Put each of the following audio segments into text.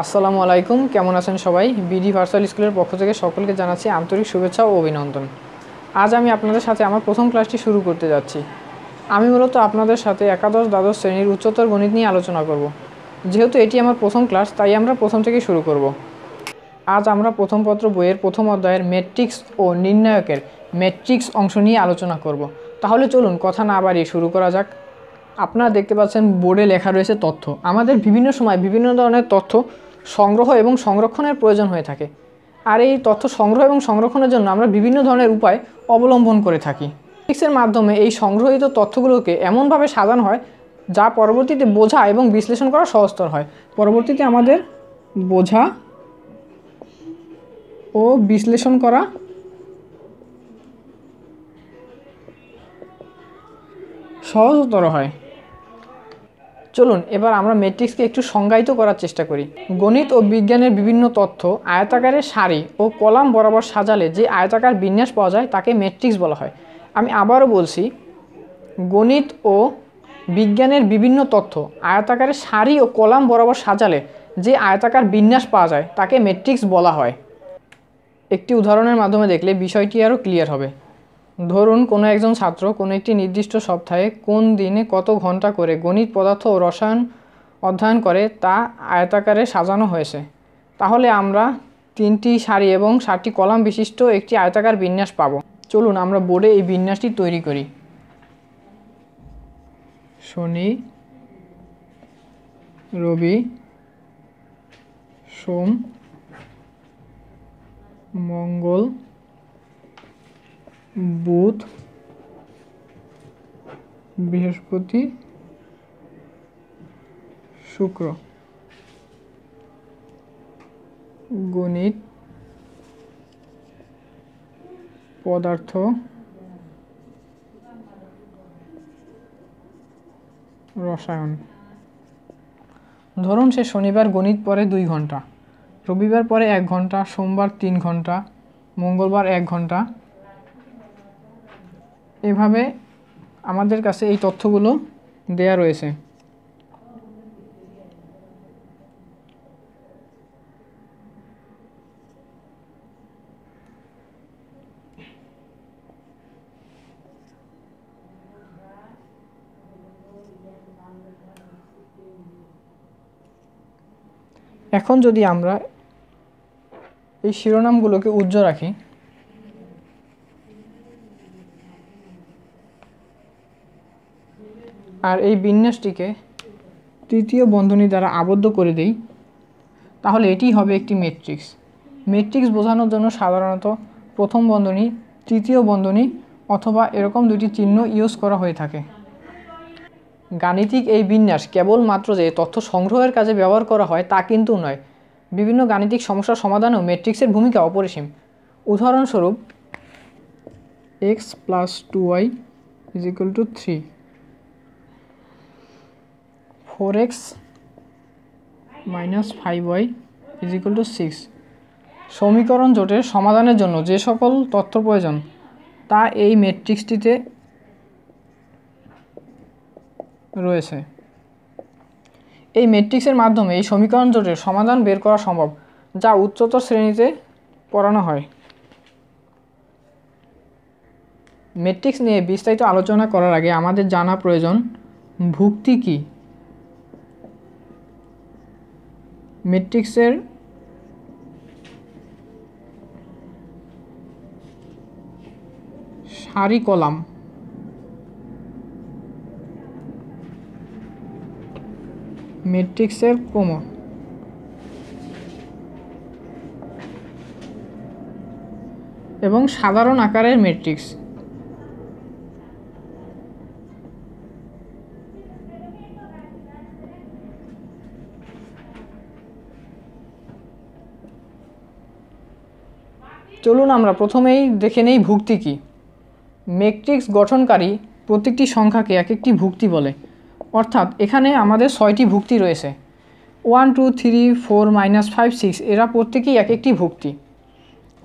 আসসালামু আলাইকুম, কেমন আছেন সবাই? বিডি ভার্সাল স্কুলের পক্ষ থেকে সকলকে জানাচ্ছি আন্তরিক শুভেচ্ছা ও অভিনন্দন। আজ আমি আপনাদের সাথে আমার প্রথম ক্লাসটি শুরু করতে যাচ্ছি। আমি মূলত আপনাদের সাথে একাদশ দ্বাদশ শ্রেণির উচ্চতর গণিত নিয়ে আলোচনা করব। যেহেতু এটি আমার প্রথম ক্লাস, তাই আমরা প্রথম থেকে শুরু করব। আজ আমরা প্রথম পত্র বইয়ের প্রথম অধ্যায়ের ম্যাট্রিক্স ও নির্ণায়কের ম্যাট্রিক্স অংশ নিয়ে আলোচনা করব। তাহলে চলুন, কথা না বাড়িয়ে শুরু করা যাক। আপনারা দেখতে পাচ্ছেন বোর্ডে লেখা রয়েছে তথ্য। আমাদের বিভিন্ন সময় বিভিন্ন ধরনের তথ্য সংগ্রহ এবং সংরক্ষণের প্রয়োজন হয়ে থাকে। আর এই তথ্য সংগ্রহ এবং সংরক্ষণের জন্য আমরা বিভিন্ন ধরনের উপায় অবলম্বন করে থাকি। ম্যাট্রিক্সের মাধ্যমে এই সংগ্রহিত তথ্যগুলোকে এমনভাবে সাজানো হয়, যা পরবর্তীতে বোঝা এবং বিশ্লেষণ করা সহজতর হয়। পরবর্তীতে আমাদের বোঝা ও বিশ্লেষণ করা সহজতর হয়। চলুন, এবার আমরা ম্যাট্রিক্সকে একটু সংজ্ঞায়িত করার চেষ্টা করি। গণিত ও বিজ্ঞানের বিভিন্ন তথ্য আয়তাকারের সারি ও কলাম বরাবর সাজালে যে আয়তাকার বিন্যাস পাওয়া যায় তাকে ম্যাট্রিক্স বলা হয়। আমি আবারও বলছি, গণিত ও বিজ্ঞানের বিভিন্ন তথ্য আয়তাকারের সারি ও কলাম বরাবর সাজালে যে আয়তাকার বিন্যাস পাওয়া যায় তাকে ম্যাট্রিক্স বলা হয়। একটি উদাহরণের মাধ্যমে দেখলে বিষয়টি আরও ক্লিয়ার হবে। ধরুন কোনো একজন ছাত্র কোনো একটি নির্দিষ্ট সপ্তাহে কোন দিনে কত ঘণ্টা করে গণিত পদার্থ ও রসায়ন অধ্যয়ন করে তা আয়তাকারে সাজানো হয়েছে? তাহলে আমরা তিনটি সারি এবং সাতটি কলাম বিশিষ্ট একটি আয়তাকার বিন্যাস পাবো। চলুন আমরা বোর্ডে এই বিন্যাসটি তৈরি করি। শনি, রবি, সোম, মঙ্গল বুধ, বৃহস্পতি, শুক্র। গণিত, পদার্থ, রসায়ন। ধরুন সে শনিবার গণিত পড়ে দুই ঘণ্টা, রবিবার পরে এক ঘণ্টা, সোমবার তিন ঘণ্টা, মঙ্গলবার এক ঘণ্টা এভাবে আমাদের কাছে এই তথ্যগুলো দেয়া রয়েছে। এখন যদি আমরা এই শিরোনামগুলোকে উজ্জ্বল রাখি আর এই বিন্যাসটিকে তৃতীয় বন্ধনী দ্বারা আবদ্ধ করে দেই, তাহলে এটি হবে একটি ম্যাট্রিক্স ম্যাট্রিক্স বোঝানোর জন্য সাধারণত প্রথম বন্ধনী, তৃতীয় বন্ধনী অথবা এরকম দুটি চিহ্ন ইউজ করা হয়ে থাকে। গাণিতিক এই বিন্যাস কেবলমাত্র যে তথ্য সংগ্রহের কাজে ব্যবহার করা হয় তা কিন্তু নয়। বিভিন্ন গাণিতিক সমস্যার সমাধানেও ম্যাট্রিক্সের ভূমিকা অপরিসীম। উদাহরণস্বরূপ X plus two Y is two three four X minus five Y is two six. সমীকরণ জোটের সমাধানের জন্য যে সকল তথ্য প্রয়োজন, তা এই ম্যাট্রিক্সটিতে রয়েছে। এই ম্যাট্রিক্সের মাধ্যমে এই সমীকরণ জোটের সমাধান বের করা সম্ভব, যা উচ্চতর শ্রেণীতে পড়ানো হয়। ম্যাট্রিক্স নিয়ে বিস্তারিত আলোচনা করার আগে আমাদের জানা প্রয়োজন, ভুক্তি কী? ম্যাট্রিক্সের সারি কলাম। ম্যাট্রিক্সের ক্রম এবং সাধারণ আকারের ম্যাট্রিক্স চলুন আমরা প্রথমেই দেখে নেই ভুক্তি কী। ম্যাট্রিক্স গঠনকারী প্রত্যেকটি সংখ্যাকে এক একটি ভুক্তি বলে। অর্থাৎ এখানে আমাদের ছয়টি ভুক্তি রয়েছে। One, two, three, four, minus five, six, এরা প্রত্যেকেই এক একটি ভুক্তি।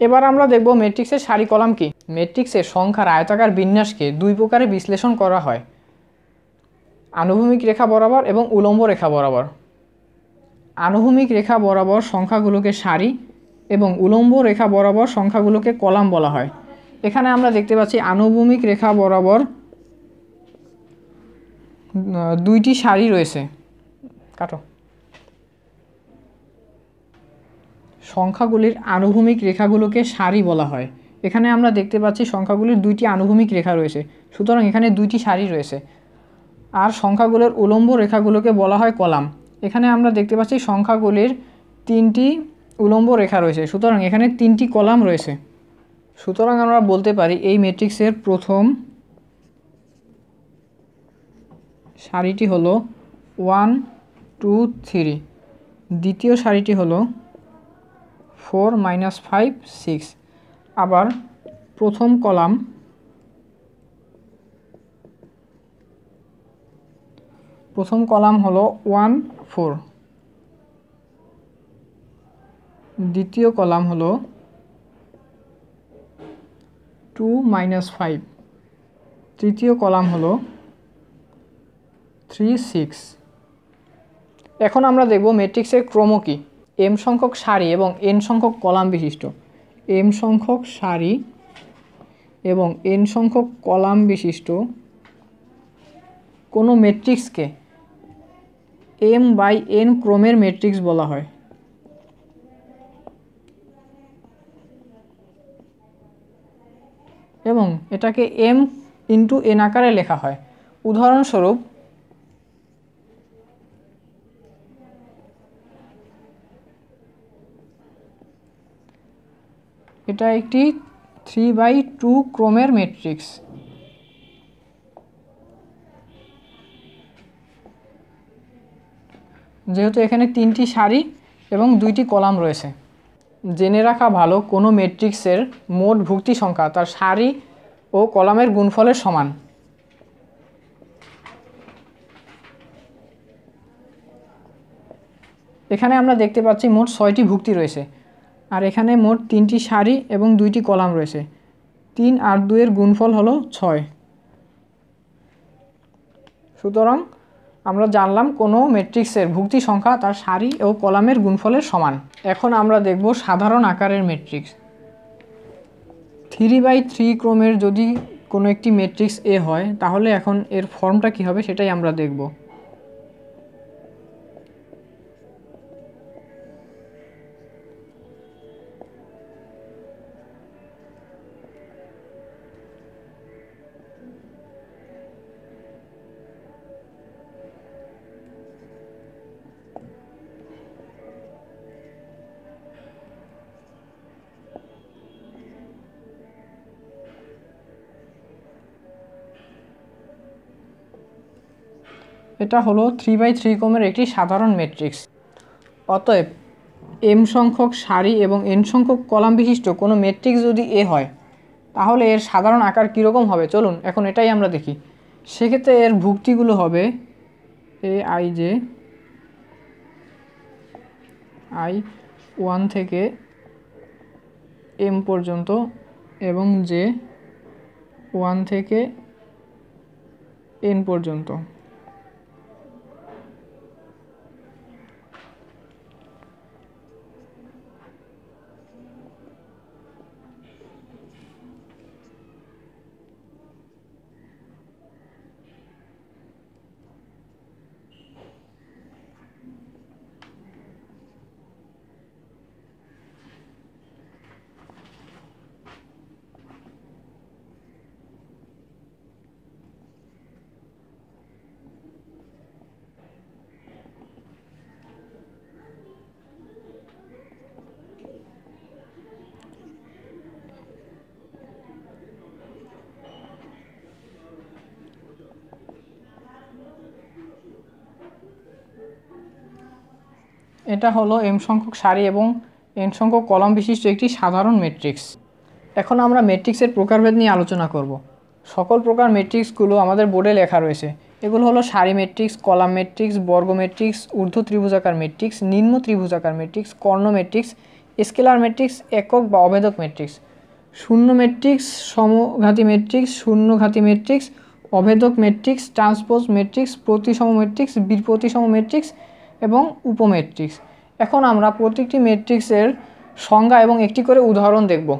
এবার আমরা দেখব ম্যাট্রিক্সের সারি কলাম কি। ম্যাট্রিক্সের সংখ্যার আয়তাকার বিন্যাসকে দুই প্রকারে বিশ্লেষণ করা হয়। আনুভূমিক রেখা বরাবর এবং উলম্ব রেখা বরাবর। আনুভূমিক রেখা বরাবর সংখ্যাগুলোকে সারি এবং উলম্ব রেখা বরাবর সংখ্যাগুলোকে কলাম বলা হয়। এখানে আমরা দেখতে পাচ্ছি আনুভূমিক রেখা বরাবর দুইটি সারি রয়েছে। কাটো। সংখ্যাগুলির আনুভূমিক রেখাগুলোকে সারি বলা হয়। এখানে আমরা দেখতে পাচ্ছি সংখ্যাগুলির দুইটি আনুভূমিক রেখা রয়েছে। সুতরাং এখানে দুইটি সারি রয়েছে। আর সংখ্যাগুলোর উলম্ব রেখাগুলোকে বলা হয় কলাম। এখানে আমরা দেখতে পাচ্ছি সংখ্যাগুলির তিনটি উলম্ব রেখা রয়েছে। সুতরাং এখানে তিনটি কলাম রয়েছে। সুতরাং আমরা বলতে পারি এই ম্যাট্রিক্সের প্রথম সারিটি হলো ওয়ান, টু, থ্রি। দ্বিতীয় সারিটি হলো ফোর মাইনাস ফাইভ, সিক্স। আবার প্রথম কলাম প্রথম কলাম হলো ওয়ান, ফোর। দ্বিতীয় কলাম হলো টু মাইনাস ফাইভ তৃতীয় কলাম হলো থ্রি সিক্স এখন আমরা দেখব ম্যাট্রিক্সের ক্রম কী। এম সংখ্যক সারি এবং এন সংখ্যক কলাম বিশিষ্ট। এম সংখ্যক সারি এবং এন সংখ্যক কলাম বিশিষ্ট কোনো ম্যাট্রিক্সকে এম বাই এন ক্রমের ম্যাট্রিক্স বলা হয়। এবং এটাকে এম ইন্টু এন আকারে লেখা হয়। উদাহরণস্বরূপ, এটা একটি থ্রি বাই টু ক্রোমের ম্যাট্রিক্স যেহেতু এখানে তিনটি সারি এবং দুইটি কলাম রয়েছে। জেনে রাখা ভালো কোনো ম্যাট্রিক্সের মোট ভুক্তি সংখ্যা, তার সারি ও কলামের গুণফলের সমান। এখানে আমরা দেখতে পাচ্ছি মোট ছয়টি ভুক্তি রয়েছে, আর এখানে মোট তিনটি সারি এবং দুইটি কলাম রয়েছে। তিন আর দুইয়ের গুণফল হলো ছয়। সুতরাং আমরা জানলাম কোনো ম্যাট্রিক্সের ভুক্তি সংখ্যা তার সারি ও কলামের গুণফলের সমান। এখন আমরা দেখব সাধারণ আকারের ম্যাট্রিক্স থ্রি বাই থ্রি ক্রমের যদি কোনো একটি ম্যাট্রিক্স এ হয়, তাহলে এখন এর ফর্মটা কী হবে সেটাই আমরা দেখব। এটা হলো থ্রি বাই থ্রি কমের একটি সাধারণ ম্যাট্রিক্স অতএব এম সংখ্যক সারি এবং এন সংখ্যক কলাম বিশিষ্ট কোনো ম্যাট্রিক্স যদি এ হয়, তাহলে এর সাধারণ আকার কীরকম হবে? চলুন, এখন এটাই আমরা দেখি। সেক্ষেত্রে এর ভুক্তিগুলো হবে A I J I one থেকে এম পর্যন্ত এবং জে ওয়ান থেকে এন পর্যন্ত। এটা হলো এম সংখ্যক সারি এবং এন সংখ্যক কলম বিশিষ্ট একটি সাধারণ ম্যাট্রিক্স এখন আমরা ম্যাট্রিক্সের প্রকারভেদ নিয়ে আলোচনা করব। সকল প্রকার ম্যাট্রিক্সগুলো আমাদের বোর্ডে লেখা রয়েছে। এগুলো হলো সারি ম্যাট্রিক্স কলাম ম্যাট্রিক্স বর্গ ম্যাট্রিক্স ঊর্ধ্ব ত্রিভুজাকার ম্যাট্রিক্স নিম্ন ত্রিভুজাকার ম্যাট্রিক্স কর্ণ ম্যাট্রিক্স স্কেলার ম্যাট্রিক্স একক বা অভেদক ম্যাট্রিক্স শূন্য ম্যাট্রিক্স সমঘাতী ম্যাট্রিক্স শূন্যঘাতী ম্যাট্রিক্স অভেদক ম্যাট্রিক্স ট্রান্সপোজ ম্যাট্রিক্স প্রতিসম ম্যাট্রিক্স বিপ্রতিসম ম্যাট্রিক্স এবং উপমেট্রিক্স। এখন আমরা প্রত্যেকটি মেট্রিক্সের সংজ্ঞা এবং একটি করে উদাহরণ দেখব।